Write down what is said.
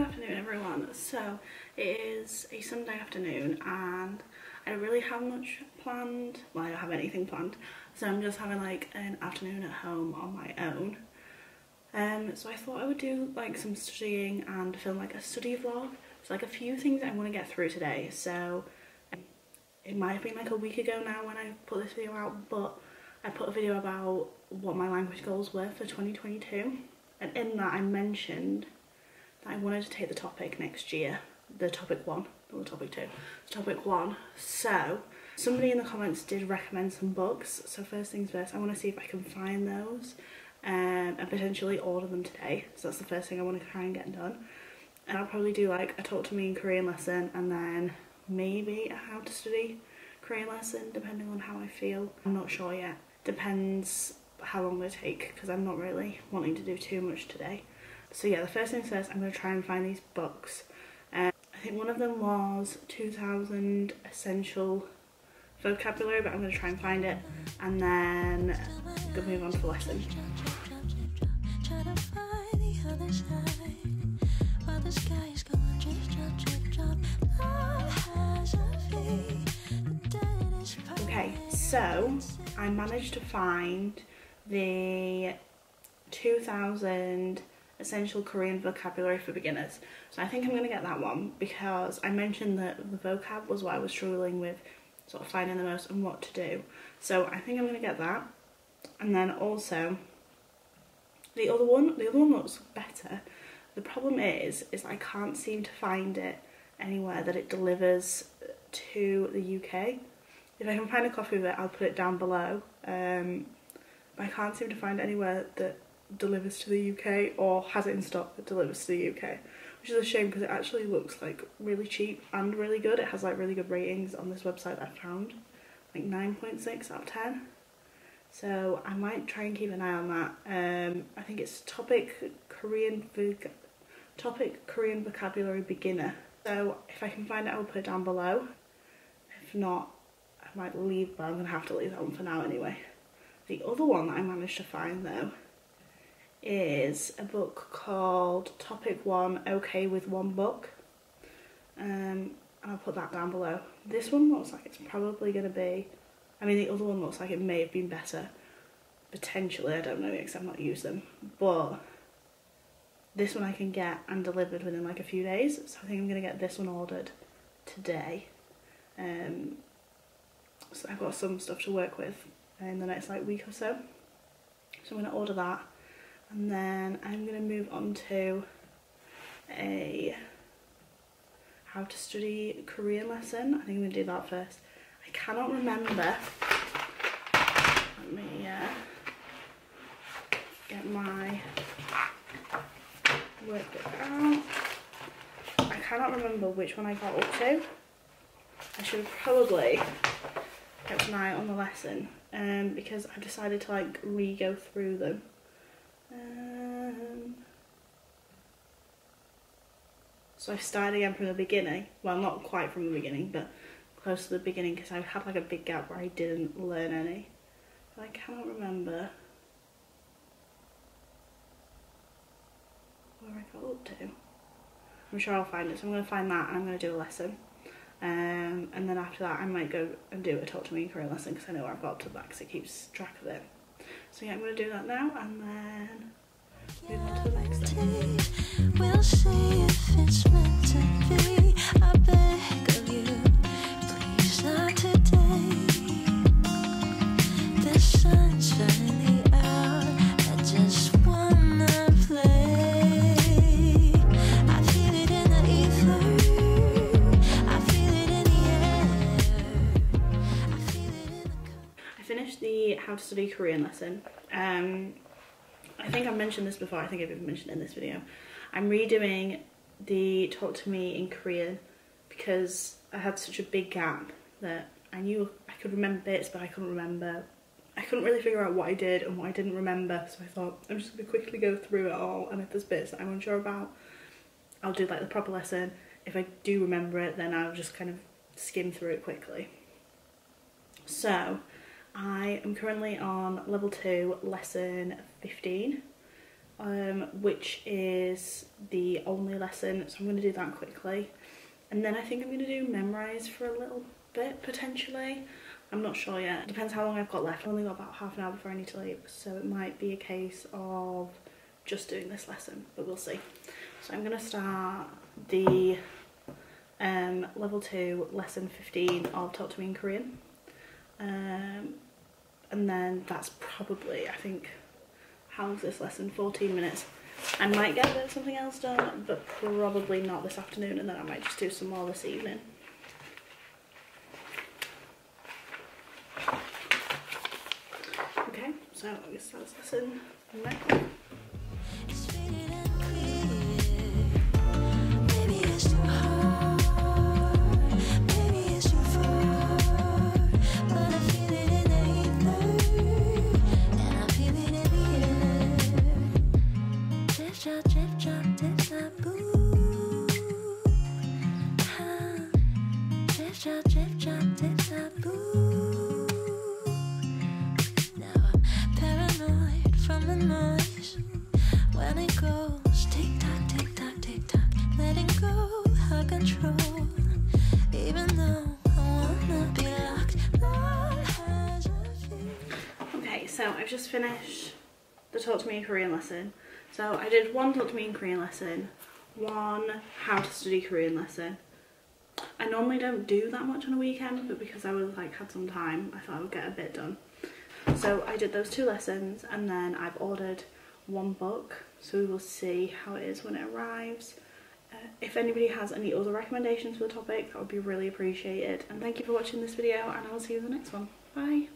Good afternoon everyone. So it is a Sunday afternoon and I don't really have much planned. Well I don't have anything planned. So I'm just having like an afternoon at home on my own. Um, so I thought I would do like some studying and film like a study vlog. So like a few things I want to get through today. So it might have been like a week ago now when I put this video out but I put a video about what my language goals were for 2022 and in that I mentioned I wanted to take the TOPIK next year, the TOPIK one, not the TOPIK two, the TOPIK one. So somebody in the comments did recommend some books. So first things first, I want to see if I can find those um, and potentially order them today. So that's the first thing I want to try and get done. And I'll probably do like a talk to me in Korean lesson and then maybe a how to study Korean lesson depending on how I feel. I'm not sure yet. Depends how long they take because I'm not really wanting to do too much today. So yeah, the first thing first, I'm going to try and find these books. Um, I think one of them was 2000 Essential Vocabulary, but I'm going to try and find it and then go move on to the lesson. Okay, so I managed to find the 2000 Essential Korean Vocabulary for Beginners. So I think I'm going to get that one because I mentioned that the vocab was what I was struggling with sort of finding the most and what to do. So I think I'm going to get that. And then also the other one, the other one looks better. The problem is, is I can't seem to find it anywhere that it delivers to the UK. If I can find a copy of it, I'll put it down below. Um, I can't seem to find anywhere that delivers to the UK or has it in stock that delivers to the UK which is a shame because it actually looks like really cheap and really good. It has like really good ratings on this website I found like 9.6 out of 10 so I might try and keep an eye on that. Um, I think it's TOPIK Korean TOPIK Korean vocabulary beginner. So if I can find it I'll put it down below. If not I might leave but I'm gonna have to leave that one for now anyway. The other one that I managed to find though is a book called TOPIK One Okay with One Book. Um, I'll put that down below. This one looks like it's probably going to be, I mean the other one looks like it may have been better. Potentially, I don't know because I've not used them. But this one I can get and delivered within like a few days. So I think I'm going to get this one ordered today. Um, so I've got some stuff to work with in the next like week or so. So I'm going to order that and then I'm going to move on to a how to study Korean lesson. I think I'm going to do that first. I cannot remember. Let me uh, get my workbook out. I cannot remember which one I got up to. I should have probably kept an eye on the lesson um, because I've decided to like re-go through them. Um, so I started again from the beginning. Well, not quite from the beginning, but close to the beginning because I had like a big gap where I didn't learn any. But I cannot remember where I got up to. I'm sure I'll find it. So I'm going to find that and I'm going to do a lesson. Um, and then after that I might go and do a talk to me Korean lesson because I know where I've got up to that because it keeps track of it. So yeah, I'm going to do that now and then move on to the next thing. We'll see if it's meant to be. How to Study Korean lesson. Um, I think I've mentioned this before, I think I've even mentioned it in this video. I'm redoing the Talk to Me in Korean because I had such a big gap that I knew I could remember bits but I couldn't remember I couldn't really figure out what I did and what I didn't remember so I thought I'm just going to quickly go through it all and if there's bits that I'm unsure about I'll do like the proper lesson if I do remember it then I'll just kind of skim through it quickly so I am currently on level 2 lesson 15 um, which is the only lesson. So I'm going to do that quickly. And then I think I'm going to do Memrise for a little bit, potentially. I'm not sure yet. Depends how long I've got left. I've only got about half an hour before I need to leave. So it might be a case of just doing this lesson, but we'll see. So I'm going to start the um, level 2 lesson 15 of Talk to Me in Korean. Um, and then that's probably, I think, how long's this lesson? 14 minutes. I might get a bit of something else done, but probably not this afternoon, and then I might just do some more this evening. Okay, so I guess that's lesson next. So I've just finished the Talk to Me in Korean lesson. So I did one Talk to Me in Korean lesson, one How to Study Korean lesson. I normally don't do that much on a weekend, but because I was like had some time, I thought I would get a bit done. So I did those two lessons and then I've ordered one book, so we will see how it is when it arrives. Uh, if anybody has any other recommendations for the TOPIK, that would be really appreciated. And thank you for watching this video and I will see you in the next one. Bye!